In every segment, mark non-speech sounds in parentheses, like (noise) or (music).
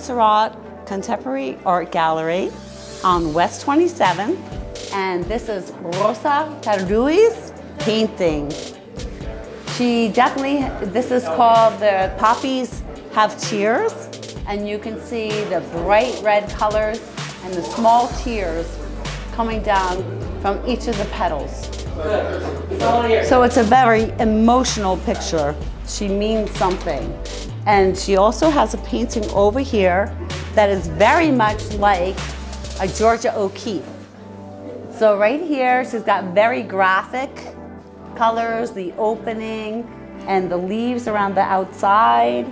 at Montserrat Contemporary Art Gallery on West 27th, and this is Rosa Tardiu's painting. She definitely, this is called The Poppies Have Tears, and you can see the bright red colors and the small tears coming down from each of the petals. So it's a very emotional picture. She means something. And she also has a painting over here that is very much like a Georgia O'Keeffe. So right here, she's got very graphic colors, the opening, and the leaves around the outside.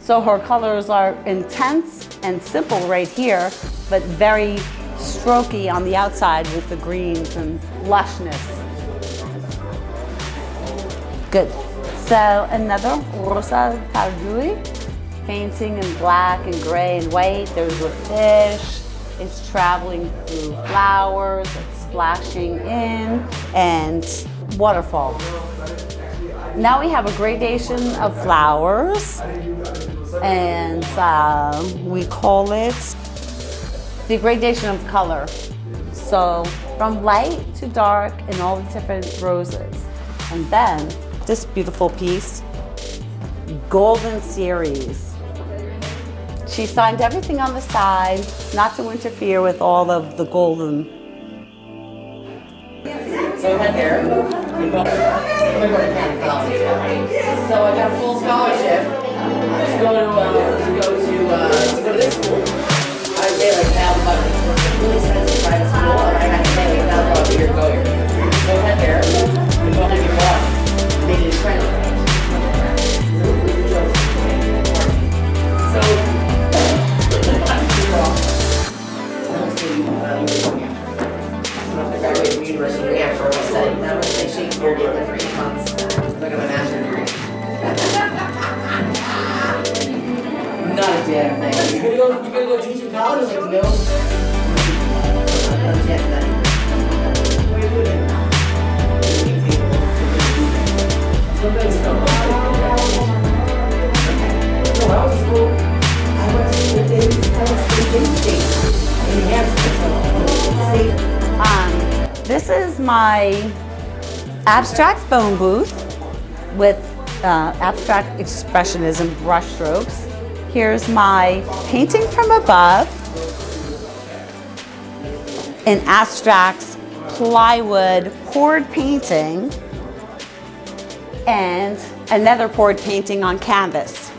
So her colors are intense and simple right here, but very strokey on the outside with the greens and lushness. Good. So another Rosa Tardiu painting in black and gray and white. There's a fish. It's traveling through flowers. It's splashing in and waterfall. Now we have a gradation of flowers and uh, we call it the gradation of color. So from light to dark in all the different roses. And then this beautiful piece, Golden Series. She signed everything on the side, not to interfere with all of the golden. So there. To College. So I got a full scholarship to go to, uh, to go to, uh, to go to this school. I would pay like a thousand Not a damn thing. You gonna go, teach no. Um, this is my abstract phone booth with uh, abstract expressionism brushstrokes. Here's my painting from above in abstracts plywood poured painting and another poured painting on canvas.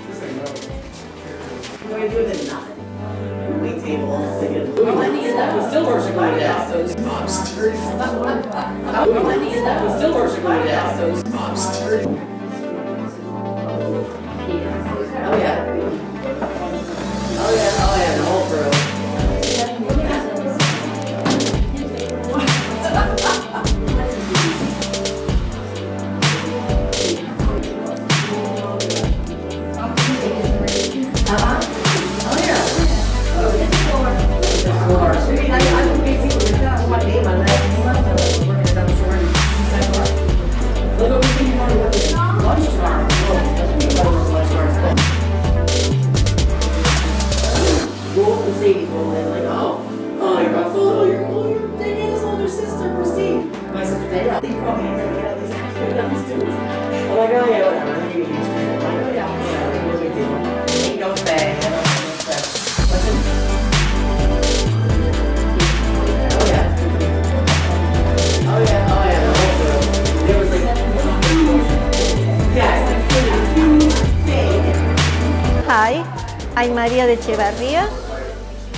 I'm Maria de Echevarria.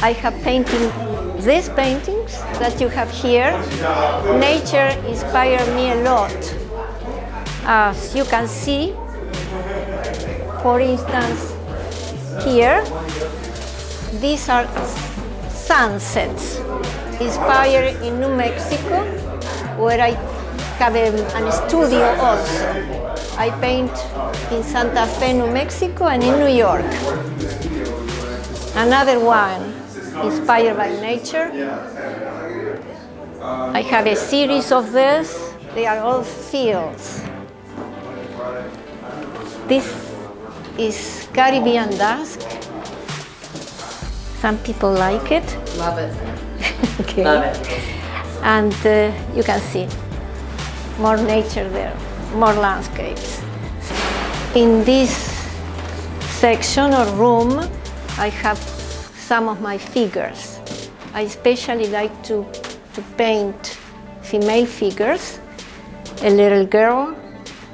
I have painted these paintings that you have here. Nature inspired me a lot. As you can see, for instance, here, these are sunsets inspired in New Mexico, where I have a, an studio also. I paint in Santa Fe, New Mexico, and in New York. Another one inspired by nature. I have a series of this. They are all fields. This is Caribbean dusk. Some people like it. Love it. (laughs) Okay. Love it. And uh, you can see more nature there, more landscapes. In this section or room, I have some of my figures. I especially like to, to paint female figures, a little girl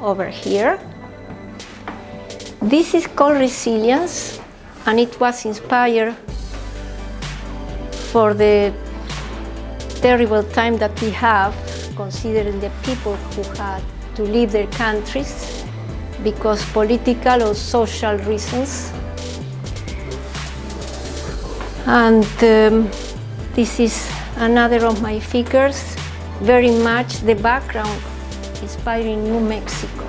over here. This is called Resilience, and it was inspired for the terrible time that we have, considering the people who had to leave their countries because political or social reasons. And um, this is another of my figures, very much the background inspiring New Mexico.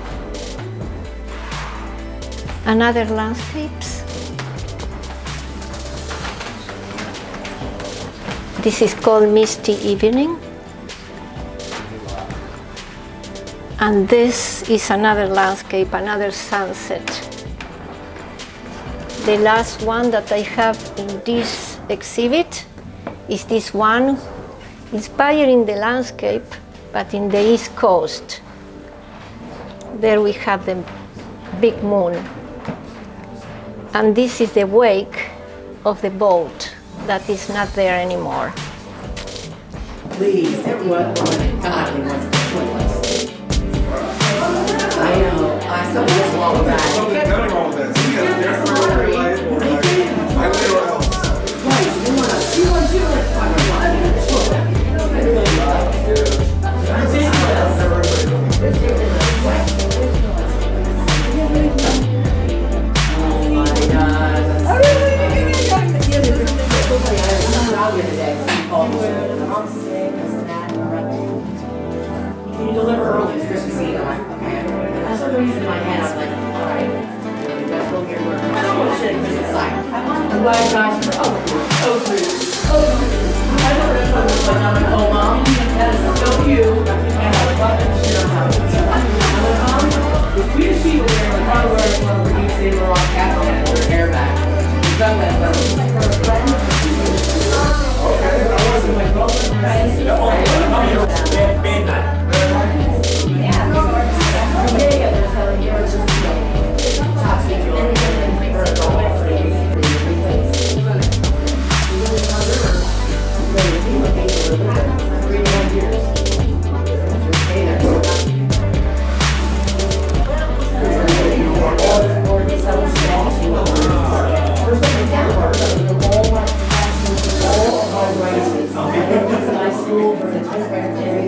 Another landscapes. This is called Misty Evening. And this is another landscape, another sunset. The last one that I have in this exhibit is this one, inspiring the landscape, but in the East Coast. There we have the big moon. And this is the wake of the boat that is not there anymore. Please, what, what,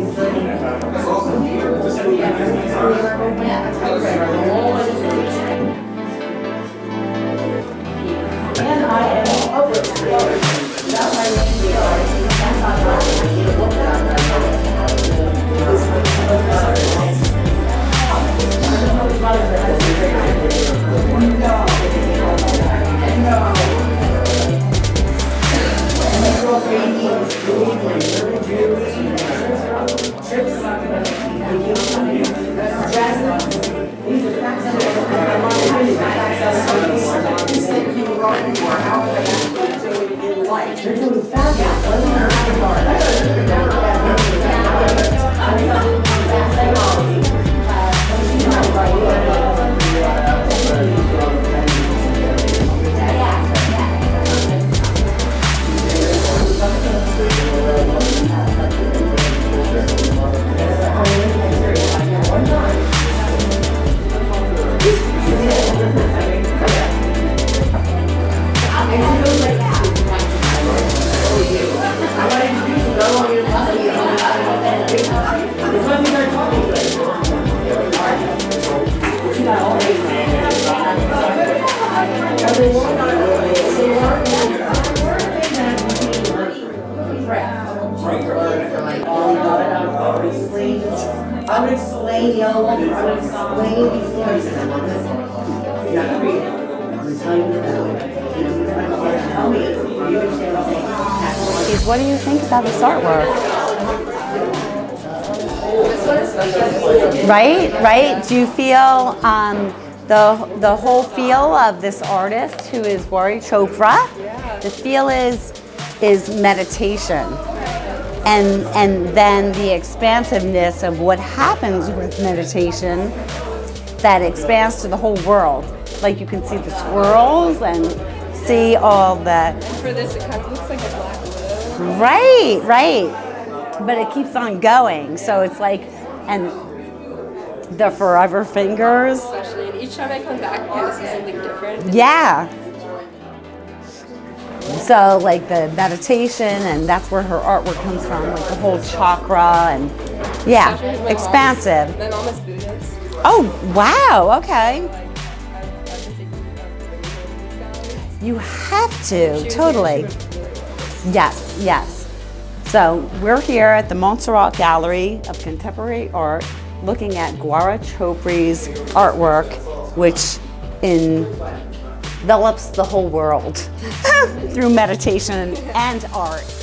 I would explain yellow, I would explain these things. You have to read it. I'm gonna tell you about. Tell me, you understand what I'm saying? What do you think about this artwork? Right, right. Do you feel um, the the whole feel of this artist who is Gauri Chopra. The feel is is meditation. And and then the expansiveness of what happens with meditation that expands to the whole world. Like you can see the swirls and see all the For this, it kind of looks like a black widow. Right, right. But it keeps on going. So it's like, and the forever fingers. Especially, and each time I come back, see something different. Yeah. So, like the meditation, and that's where her artwork comes from, like the whole chakra, and yeah, expansive. Oh, wow, okay. You have to, totally. Yes, yes. So we're here at the Montserrat Gallery of Contemporary Art looking at Gauri Chopra's artwork, which envelops the whole world (laughs) through meditation and art.